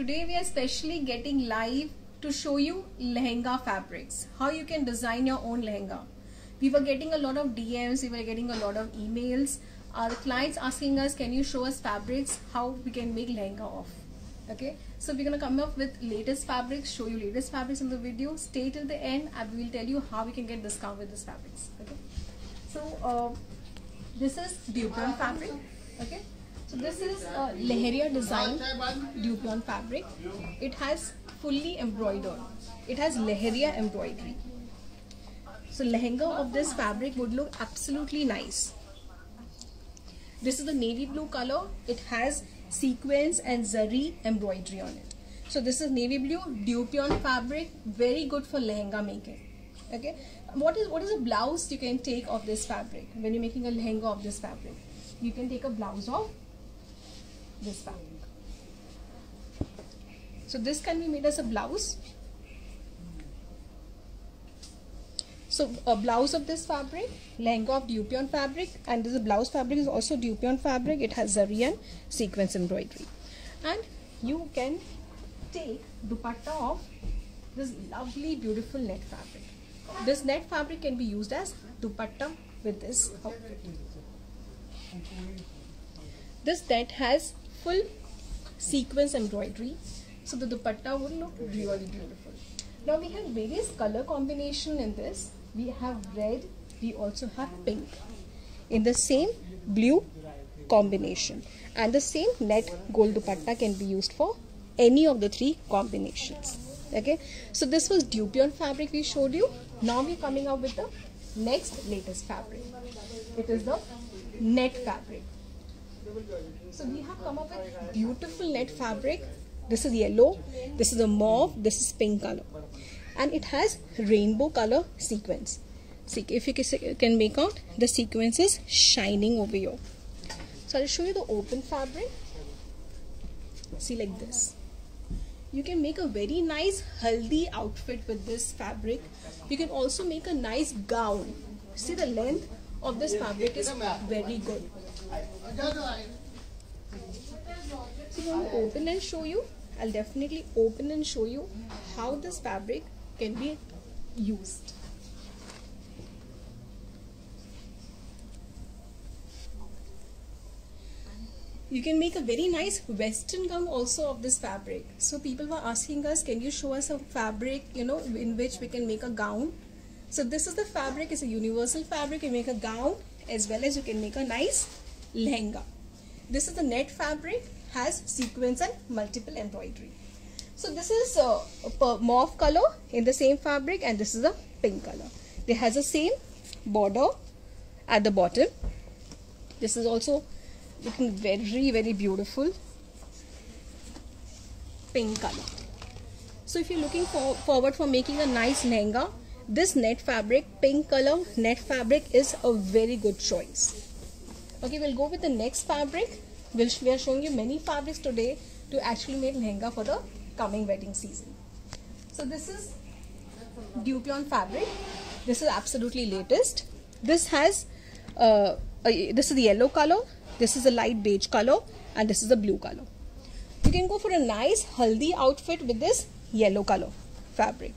today we are specially getting live to show you lehenga fabrics how you can design your own lehenga. We were getting a lot of dms we were getting a lot of emails. Our clients asking us can you show us fabrics how we can make lehenga of okay? So we're gonna come up with latest fabrics show you latest fabrics in the video. Stay till the end and we will tell you how we can get discount with these fabrics. Okay? So uh, this is Dupion fabric. Okay so this is a Leheria design Dupion fabric. It has fully embroidered. It has Leheria embroidery. So lehenga of this fabric would look absolutely nice. This is the navy blue color. It has sequins and zari embroidery on it. So this is navy blue Dupion fabric. Very good for lehenga making. Okay? What is what is a blouse you can take of this fabric? When you're making a lehenga of this fabric you can take a blouse of this fabric so this can be made as a blouse. So a blouse of this fabric lehenga of dupion fabric and this blouse fabric is also dupion fabric. It has zari and sequins embroidery. And you can take dupatta of this lovely beautiful net fabric. This net fabric can be used as dupatta with this. Outfit. This net has full sequins embroidery. So that the dupatta will look really beautiful. Now we have various color combination in this. We have red, we also have pink. In the same blue combination. And the same net gold dupatta can be used for any of the three combinations. Okay? So this was Dupion fabric we showed you. Now we're coming out with the next latest fabric. It is the net fabric so we have come up with beautiful net fabric. This is yellow. This is a mauve. This is pink color. And it has rainbow color sequins. See if you can make out the sequins is shining over here. So i'll show you the open fabric. See like this. You can make a very nice haldi outfit with this fabric. You can also make a nice gown. See the length of this fabric is very good so I will open and show you. I'll definitely open and show you how this fabric can be used. You can make a very nice western gown also of this fabric. So people were asking us can you show us a fabric you know in which we can make a gown? So this is the fabric. It's a universal fabric. You make a gown as well as you can make a nice lehenga. This is the net fabric has sequins and multiple embroidery. So this is a, mauve color in the same fabric and this is a pink color. It has the same border at the bottom. This is also looking very very beautiful. Pink color. So if you're looking for, forward for making a nice lehenga this net fabric pink color net fabric is a very good choice okay we'll go with the next fabric we'll, we are showing you many fabrics today to actually make lehenga for the coming wedding season so this is Dupion fabric this is absolutely latest this has uh, a, this is the yellow color this is a light beige color and this is a blue color. You can go for a nice haldi outfit with this yellow color fabric.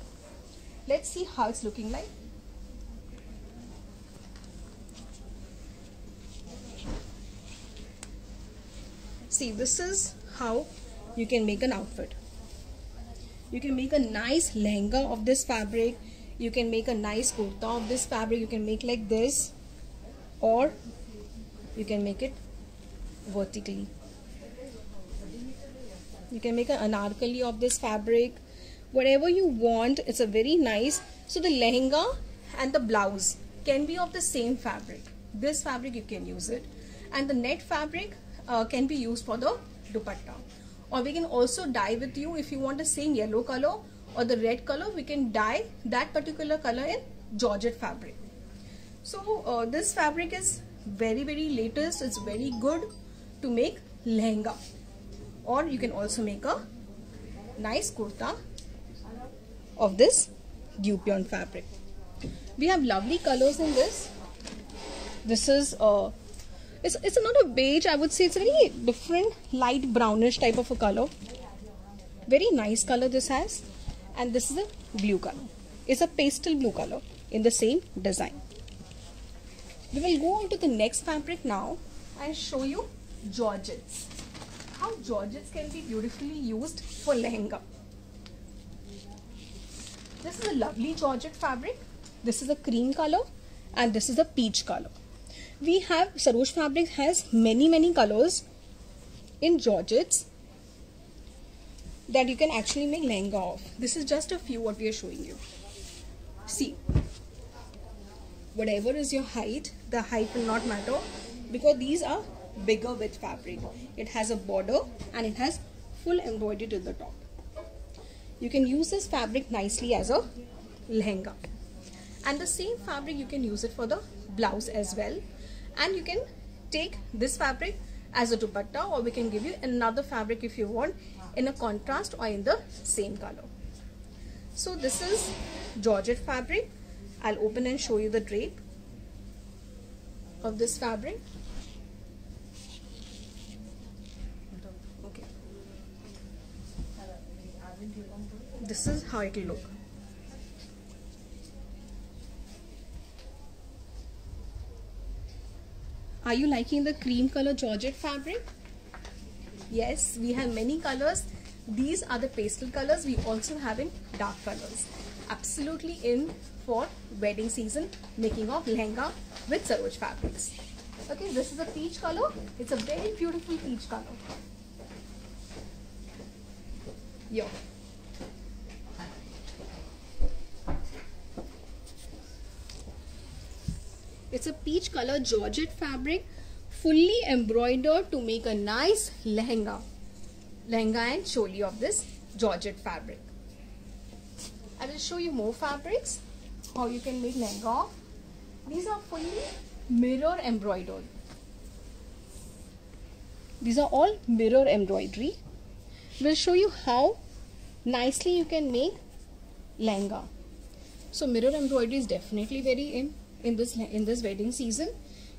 Let's see how it's looking like. See this is how you can make an outfit. You can make a nice lehenga of this fabric. You can make a nice kurta of this fabric. You can make like this or you can make it vertically. You can make an anarkali of this fabric. Whatever you want, it's a very nice. So the lehenga and the blouse can be of the same fabric. This fabric you can use it. And the net fabric uh, can be used for the dupatta. Or we can also dye with you if you want the same yellow color or the red color, we can dye that particular color in Georgette fabric. So uh, this fabric is very very latest, it's very good to make lehenga or you can also make a nice kurta of this Dupion fabric. We have lovely colors in this. This is a uh, it's, it's not a beige I would say it's a very different light brownish type of a color. Very nice color this has. And this is a blue color. It's a pastel blue color in the same design. We will go on to the next fabric now and show you georgettes how georgettes can be beautifully used for lehenga. This is a lovely georgette fabric. This is a cream color and this is a peach color we have Saroj fabric has many many colors in georgettes that you can actually make lehenga of. This is just a few what we are showing you. See, whatever is your height, the height will not matter because these are bigger with fabric. It has a border and it has full embroidery to the top. You can use this fabric nicely as a lehenga. And the same fabric you can use it for the blouse as well. And you can take this fabric as a dupatta or we can give you another fabric if you want in a contrast or in the same color. So this is Georgette fabric. I'll open and show you the drape of this fabric. Okay. This is how it will look. Are you liking the cream color Georgette fabric? Yes, we have many colors. These are the pastel colors. We also have in dark colors. Absolutely in for wedding season making of lehenga with Saroj fabrics. Okay, this is a peach color. It's a very beautiful peach color. Yo. It's a peach color Georgette fabric fully embroidered to make a nice lehenga. Lehenga and choli of this Georgette fabric. I will show you more fabrics, how you can make lehenga. These are fully mirror embroidered. These are all mirror embroidery. We'll show you how nicely you can make lehenga. So mirror embroidery is definitely very in in this in this wedding season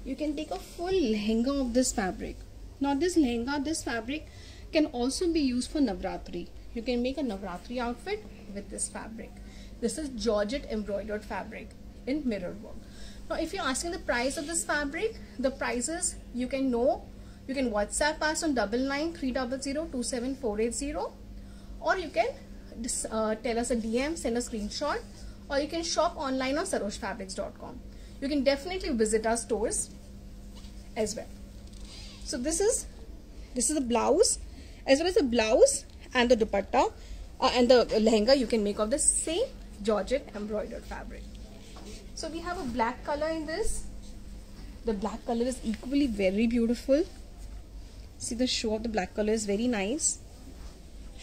you can take a full lehenga of this fabric. Now this lehenga this fabric can also be used for navratri. You can make a navratri outfit with this fabric. This is georgette embroidered fabric in mirror work. Now if you're asking the price of this fabric the prices you can know. You can whatsapp us on double nine three double zero two seven four eight zero or you can uh, tell us a dm send a screenshot or you can shop online on sarojfabrics.com you can definitely visit our stores as well. So this is this is the blouse as well as the blouse and the dupatta uh, and the lehenga you can make of the same Georgette embroidered fabric. So we have a black color in this. The black color is equally very beautiful. See the show of the black color is very nice.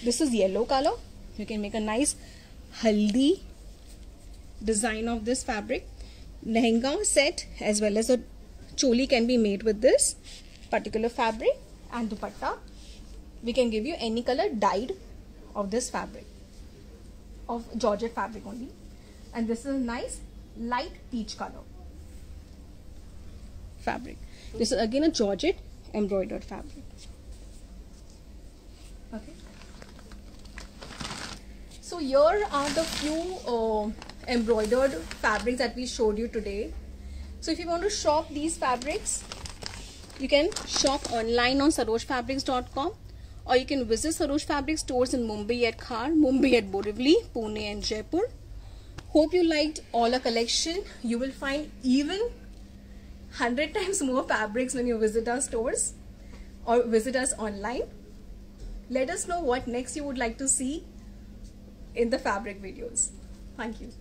This is yellow color. You can make a nice haldi design of this fabric lehenga set as well as a choli can be made with this particular fabric and dupatta. We can give you any color dyed of this fabric of georgette fabric only. And this is a nice light peach color fabric. This is again a georgette embroidered fabric. Okay. So here are the few uh, embroidered fabrics that we showed you today. So if you want to shop these fabrics, you can shop online on sarojfabrics.com or you can visit Saroj Fabric stores in Mumbai at Khar, Mumbai at Borivali, Pune and Jaipur. Hope you liked all our collection. You will find even 100 times more fabrics when you visit our stores or visit us online. Let us know what next you would like to see in the fabric videos. Thank you.